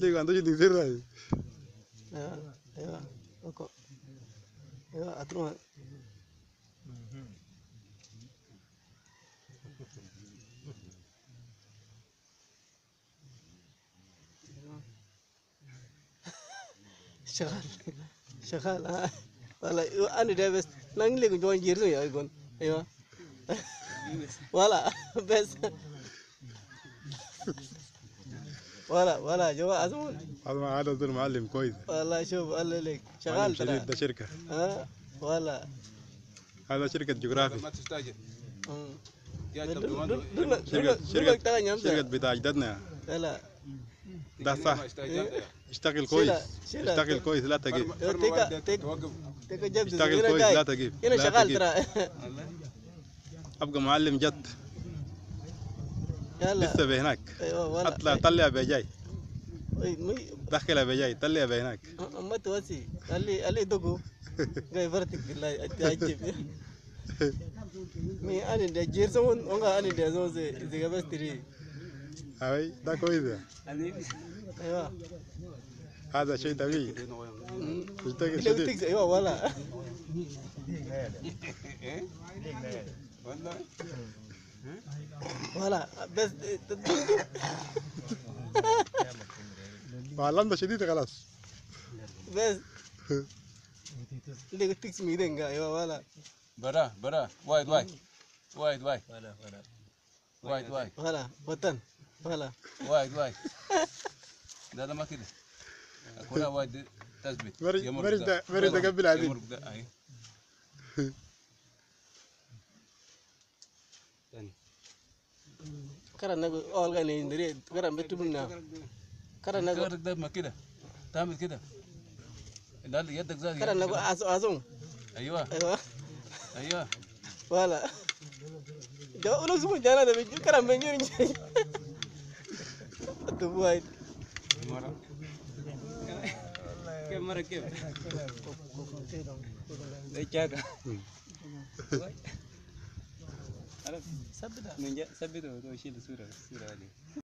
Lego ando jadi sirra. ايوه ايوه اوكو ايوه اتروح شغال شغال ها والله انا ده بس نانجلي كنت جوان جيرزو يا يقول ايوه ولا بس ولا ولا جوا اسمون هذا ما هذا زول معلم كويس. والله شوف الله لك شغال شديد ترى ده شركة. ها ولا هذا شركة جغرافي. ما دول- شركة شركة. شركة بتاع أجدادنا. لا ده صح. اشتغل كويس. شيلها. اشتغل كويس لا تجيب. اشتغل هنا كويس. لا تجيب. هنا شغال. ترى أبقى معلم جد. يلا لسه بهناك. أيوه أطلع طلع بجاي. مي- دخلها بجاي طلع بهناك. ما توسي اللي اللي دوغو جاي برتك بالله تعجب مي أنا ده جيرسون أنا ده زو زي زي بس تري هاي ده كويس. أيوه هذا شيء طبيعي. اللي شديد. أيوه ولا إيه؟ والله ولا بس معلمنا شديد خلاص. بس اللي بتكس ميدنجا أيوه ولا. برا برا. وايد وايد. وايد وايد. وايد وايد. ولا وطن ولا وايد وايد. لا لا ما كده. كلها وايد تثبت. مرج ده. قبل عديد. kara nagu olga ne indire kara betumna kara nagu kara da makida tamil kida dal yadak za kara nagu azum aywa ah. aywa ah. aywa ah. wala. Da ulo zumun jana da bi kara ben yuri nje to boy mara ke? Mara ke ke زي كذا عرفت؟ ثبتها من جا ثبتها وشيل الصورة الصورة هذه